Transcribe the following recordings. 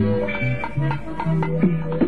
Thank you.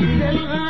Y del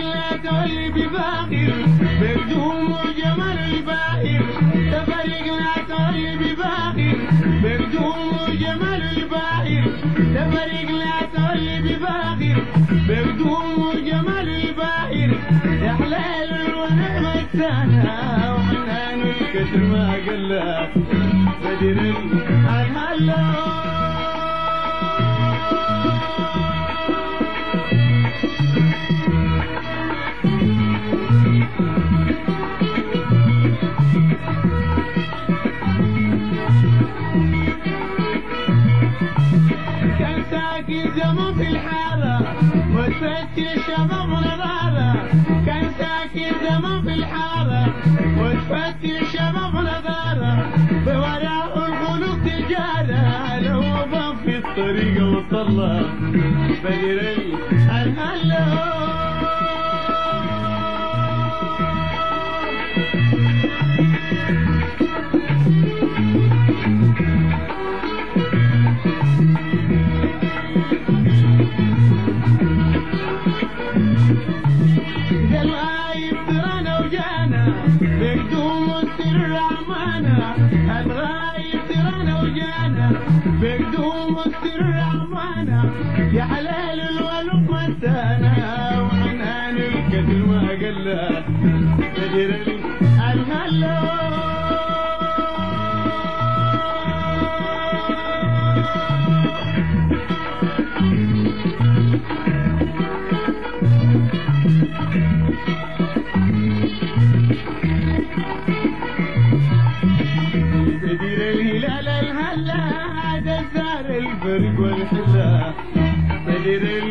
شكلك قلبي باخر مخدوم وجمال الباخر تفرق لك قلبي باخر مخدوم وجمال الباخر تفرق لا قلبي باخر مخدوم وجمال الباخر يا حلال ونعم التانا وحنان الكتر ما قلها بدر الحلال في الحارة وتفتي الشباب نظارة كان ساكن زمان في الحارة وتفتي الشباب نظارة بوراء القلوب تجارة لو في الطريق وصلى. بدري الملوك قلبي ترانا الغايب ترانا وجانا بقدوم السر عمانا يا حلال الولد متانا وعنان الكتل ما delincuencia, seguir